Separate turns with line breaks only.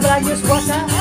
sabrá y es WhatsApp.